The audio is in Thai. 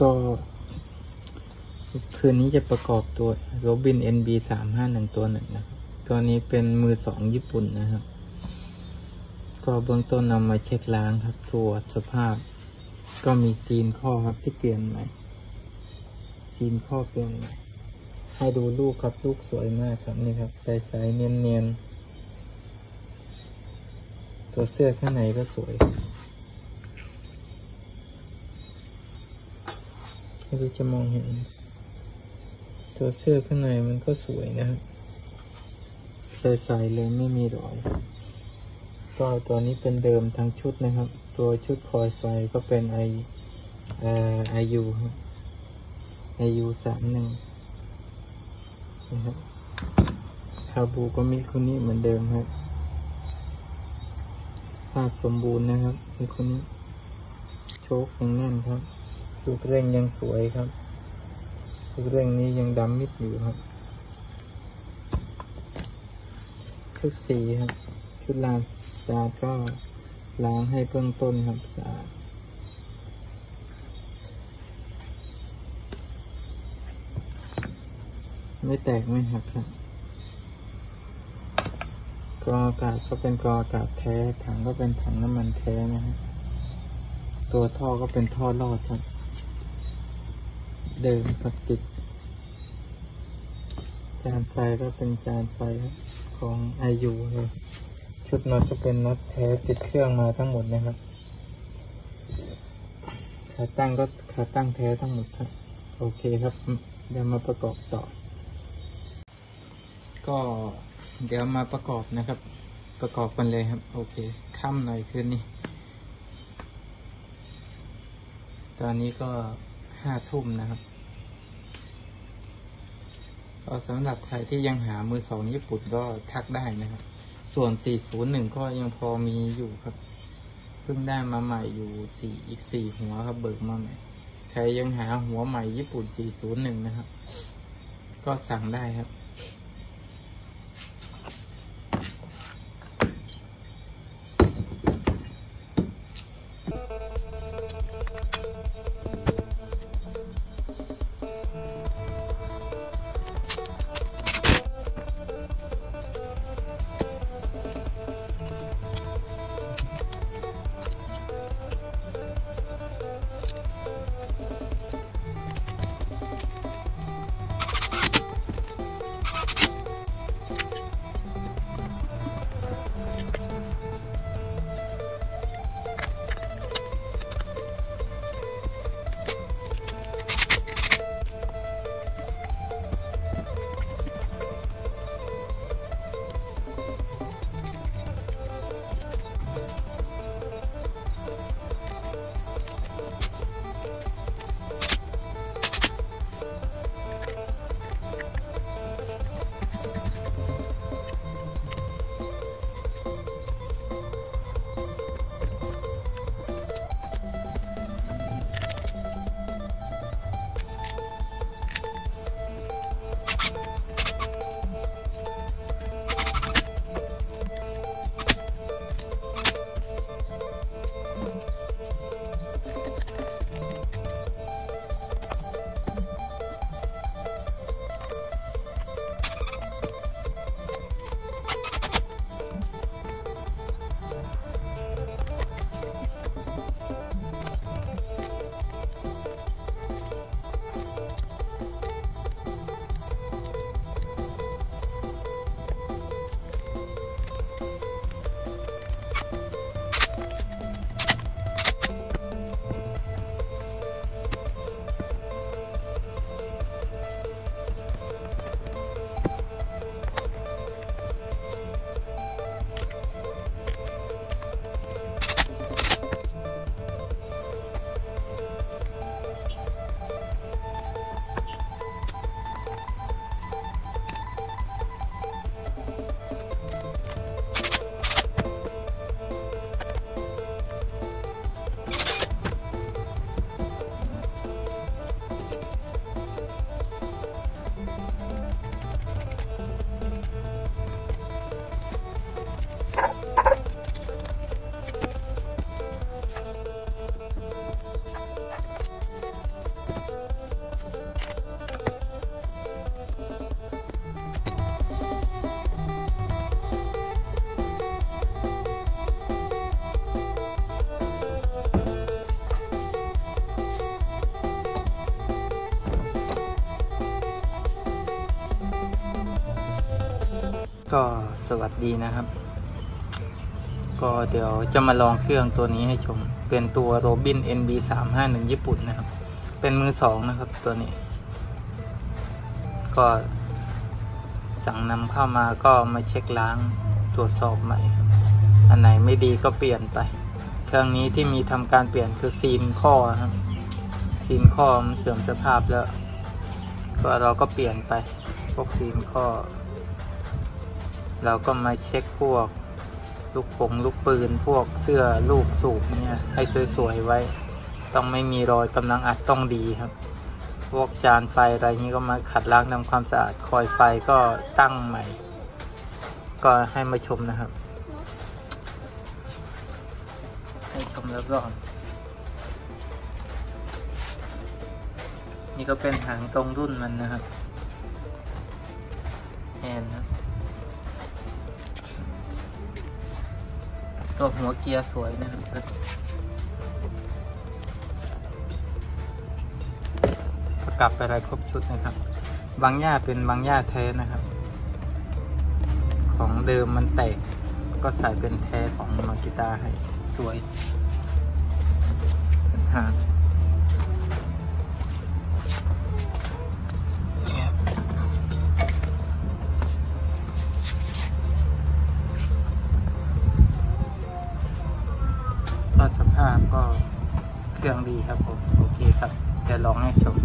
ก็คืนนี้จะประกอบตัวโรบิน NB สามห้าหนึ่งตัวหนึ่งนะครับตัวนี้เป็นมือสองญี่ปุ่นนะครับ ก็เบื้องต้นนำมาเช็คล้างครับตรวจสภาพ ก็มีซีนข้อครับที่เปลี่ยนใหม่ซีนข้อเปลี่ยนใหม่ ให้ดูลูกครับลูกสวยมากครับนี่ครับใสๆเนียนๆตัวเสื้อข้างในก็สวยไม่รู้จะมองเห็น ตัวเสื้อข้างในมันก็สวยนะครับใสๆเลยไม่มีรอยก็ตัวนี้เป็นเดิมทั้งชุดนะครับ ตัวชุดคอยไฟก็เป็นไอเอ่อไอยูครับไอยูสามหนึ่ง นะครับคาบูก็มีคนนี้เหมือนเดิมครับภาพสมบูรณ์นะครับมีคนนี้โชคยังแน่นครับลูกเร่งยังสวยครับลูกเร่งนี้ยังดำมิดอยู่ครับ ชุดสีครับ ชุดลานสะอาก็ล้างให้เบื้องต้นครับสะอาด ไม่แตกไม่หักครับกรองอากาศก็เป็นกรองอากาศแท้ ถังก็เป็นถังน้ำมันแท้นะฮะ ตัวท่อก็เป็นท่อรอดครับ เดิมพลาสติก จานไฟก็เป็นจานไฟของไอยูเลยชุดน็อตจะเป็นน็อตแท้ติดเครื่องมาทั้งหมดนะครับ ขาตั้งก็ขาตั้งแท้ทั้งหมดครับ โอเคครับเดี๋ยวมาประกอบต่อ ก็เดี๋ยวมาประกอบนะครับ ประกอบกันเลยครับ โอเคค่ำหน่อยคืนนี้ ตอนนี้ก็ห้าทุ่มนะครับก็สำหรับใครที่ยังหามือสองญี่ปุ่นก็ทักได้นะครับ ส่วน 401 ก็ยังพอมีอยู่ครับ เพิ่งได้มาใหม่อยู่สี่อีกสี่หัวครับ เบิกมาใหม่ ใครยังหาหัวใหม่ญี่ปุ่น 401 นะครับ ก็สั่งได้ครับ ก็สวัสดีนะครับ ก็เดี๋ยวจะมาลองเครื่องตัวนี้ให้ชม เป็นตัว Robin NB 3 5 1ญี่ปุ่นนะครับ เป็นมือสองนะครับตัวนี้ ก็สั่งนำเข้ามาก็มาเช็คล้างตรวจสอบใหม่ อันไหนไม่ดีก็เปลี่ยนไป เครื่องนี้ที่มีทำการเปลี่ยนคือซีนข้อครับ ซีนข้อมันเสื่อมสภาพแล้ว ก็เราก็เปลี่ยนไปพวกซีนข้อ เราก็มาเช็คพวกลูกปงลูกปืน พวกเสื้อลูกสูบเนี่ยให้สวยๆไว้ ต้องไม่มีรอยกำลังอัดต้องดีครับ พวกจานไฟอะไรนี้ก็มาขัดล้างทำความสะอาดคอยไฟก็ตั้งใหม่ ก็ให้มาชมนะครับ ให้ชมรอบๆนี่ก็เป็นหางตรงรุ่นมันนะครับแอนนะ ตัวหัวเกียร์สวยนะครับประกับอะไรครบชุดนะครับ บางหญ้าเป็นบางหญ้าแท้นะครับ ของเดิมมันแตก ก็ใส่เป็นแท้ของมากิตาให้สวยหา ลองให้ชม